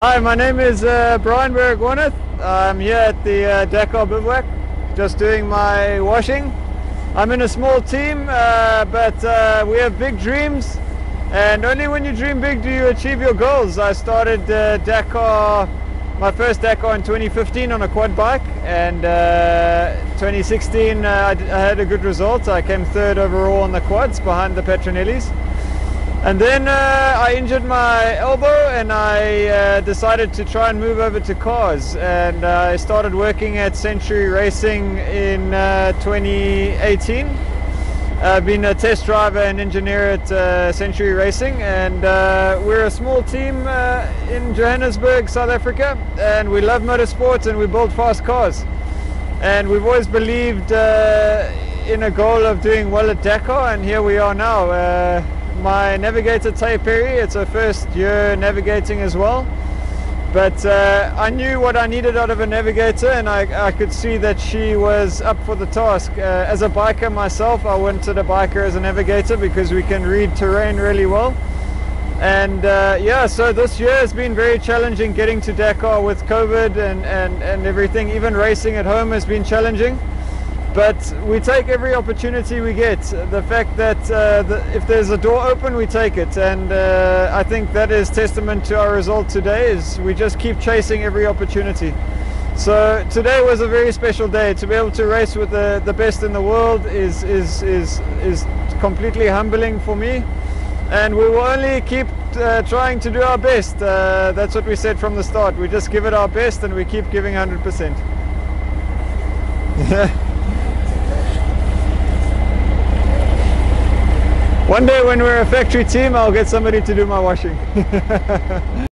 Hi, my name is uh, Brian Baragwanath. I'm here at the uh, Dakar Bivouac, just doing my washing. I'm in a small team, uh, but uh, we have big dreams, and only when you dream big do you achieve your goals. I started uh, Dakar, my first Dakar in 2015 on a quad bike, and uh, 2016 uh, I, I had a good result. I came third overall on the quads behind the Patronellis. And then uh, I injured my elbow and I uh, decided to try and move over to cars. And uh, I started working at Century Racing in uh, 2018. I've been a test driver and engineer at uh, Century Racing, and uh, we're a small team in Johannesburg, South Africa, and we love motorsports and we build fast cars. And we've always believed in a goal of doing well at Dakar, and here we are now. My navigator Taye Perry, it's her first year navigating as well. But uh, I knew what I needed out of a navigator, and I, I could see that she was up for the task. Uh, as a biker myself, I wanted a biker as a navigator because we can read terrain really well. And uh, yeah, so this year has been very challenging getting to Dakar with COVID and, and, and everything. Even racing at home has been challenging. But we take every opportunity we get. The fact that uh, the, if there's a door open, we take it. And uh, I think that is testament to our result today is we just keep chasing every opportunity. So today was a very special day. To be able to race with the, the best in the world is, is, is, is completely humbling for me and we will only keep uh, trying to do our best. Uh, that's what we said from the start. We just give it our best and we keep giving 100%. One day when we're a factory team, I'll get somebody to do my washing.